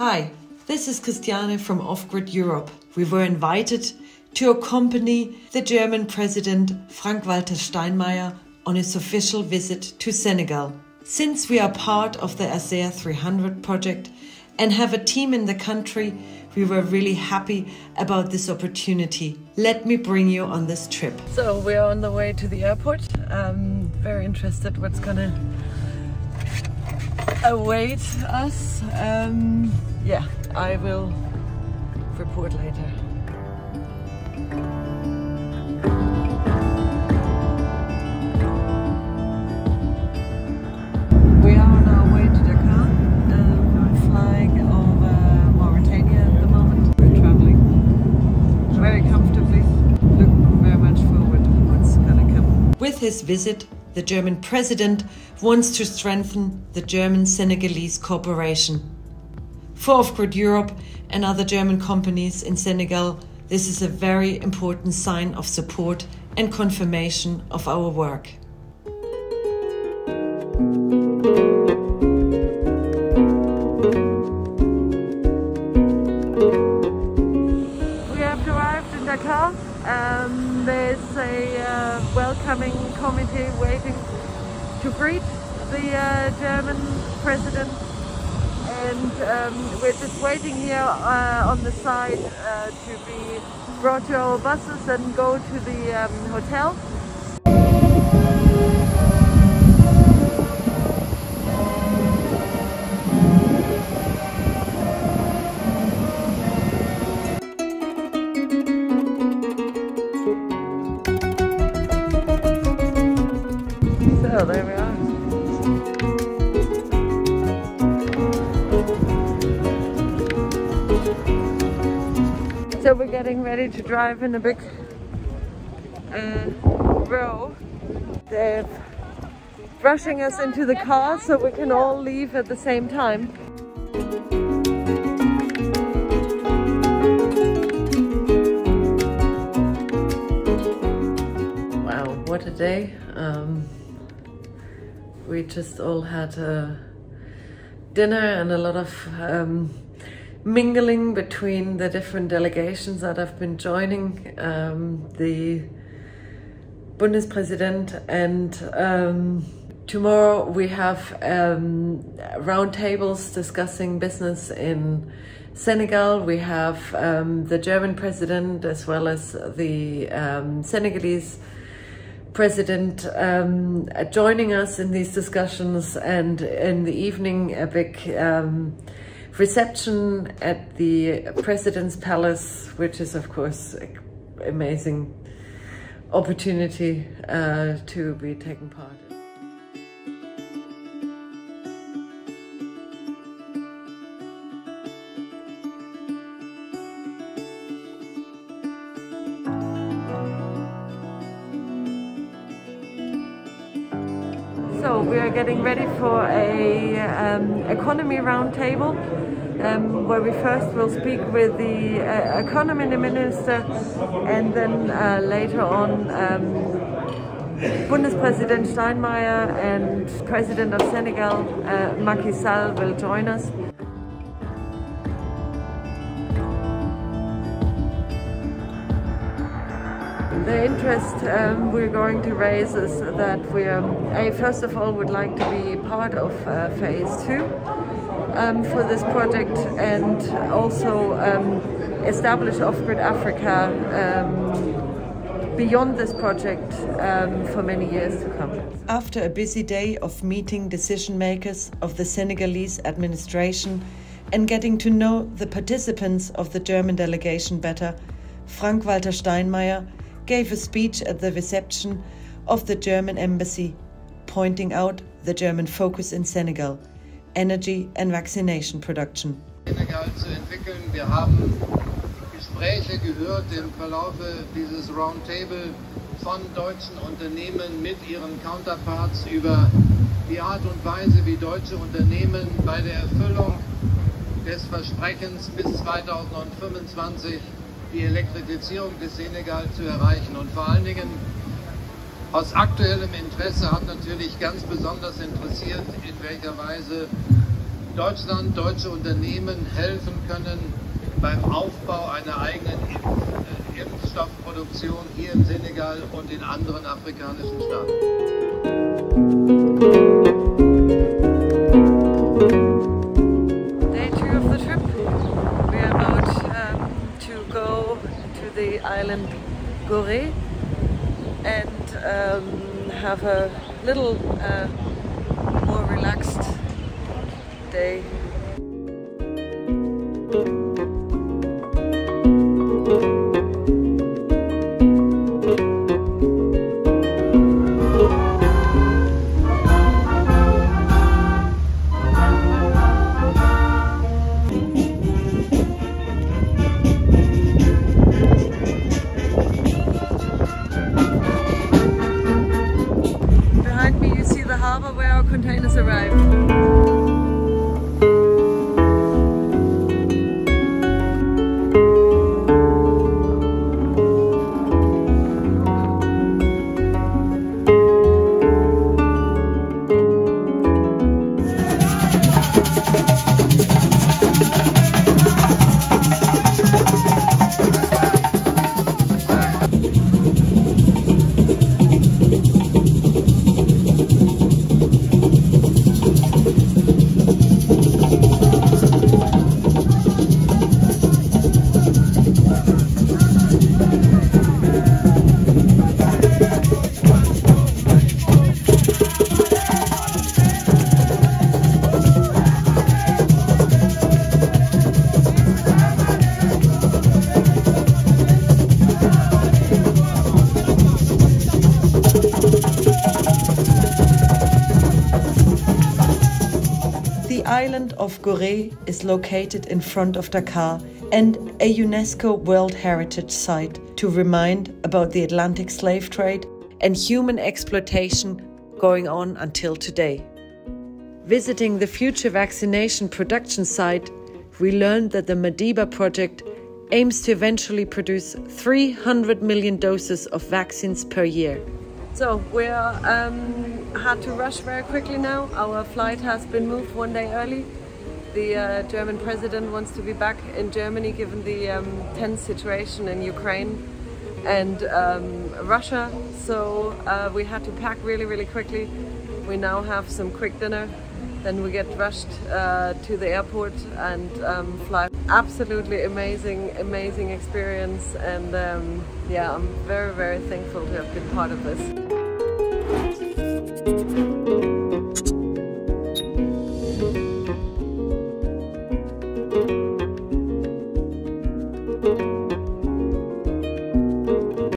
Hi, this is Christiane from Off Grid Europe. We were invited to accompany the German President Frank Walter Steinmeier on his official visit to Senegal. Since we are part of the ASEA 300 project and have a team in the country, we were really happy about this opportunity. Let me bring you on this trip. So we are on the way to the airport. I'm very interested what's gonna await us. Um, yeah, I will report later. We are on our way to Dakar. Um, flying over Mauritania at the moment. We're traveling very comfortably. Look very much forward to what's gonna come. With his visit, the German president wants to strengthen the German Senegalese cooperation. For Off Grid Europe and other German companies in Senegal, this is a very important sign of support and confirmation of our work. We have arrived in Dakar. There's a uh, welcoming committee waiting to greet the uh, German president and um, we're just waiting here uh, on the side uh, to be brought to our buses and go to the um, hotel. So we're getting ready to drive in a big uh, row. They're rushing us into the car so we can all leave at the same time. Wow, what a day. Um, we just all had a dinner and a lot of um, mingling between the different delegations that have been joining um, the Bundespräsident and um, tomorrow we have um, roundtables discussing business in Senegal. We have um, the German president as well as the um, Senegalese president um, joining us in these discussions and in the evening a big reception at the president's palace which is of course amazing opportunity uh, to be taking part We are getting ready for a um, economy roundtable um, where we first will speak with the uh, economy minister and then uh, later on um, Bundespräsident Steinmeier and President of Senegal uh, Macky Sall will join us. The interest um, we're going to raise is that we, um, first of all would like to be part of uh, phase two um, for this project and also um, establish Off-Grid Africa um, beyond this project um, for many years to come. After a busy day of meeting decision makers of the Senegalese administration and getting to know the participants of the German delegation better, Frank Walter Steinmeier gave a speech at the reception of the German embassy, pointing out the German focus in Senegal, energy and vaccination production. Senegal zu entwickeln. Wir haben Gespräche gehört im Verlaufe dieses Roundtable von deutschen Unternehmen mit ihren Counterparts über die Art und Weise, wie deutsche Unternehmen bei der Erfüllung des Versprechens bis 2025 die Elektrifizierung des Senegal zu erreichen. Und vor allen Dingen aus aktuellem Interesse hat natürlich ganz besonders interessiert, in welcher Weise Deutschland, deutsche Unternehmen helfen können beim Aufbau einer eigenen äh, Impfstoffproduktion hier im Senegal und in anderen afrikanischen Staaten. The island Gorée and um, have a little uh, more relaxed day. Island of Gorée is located in front of Dakar and a UNESCO World Heritage Site to remind about the Atlantic slave trade and human exploitation going on until today. Visiting the future vaccination production site, we learned that the Madiba project aims to eventually produce 300 million doses of vaccines per year. So we um, had to rush very quickly now. Our flight has been moved one day early. The uh, German president wants to be back in Germany given the um, tense situation in Ukraine and um, Russia. So uh, we had to pack really, really quickly. We now have some quick dinner. Then we get rushed uh, to the airport and um, fly. Absolutely amazing, amazing experience. And um, yeah, I'm very, very thankful to have been part of this.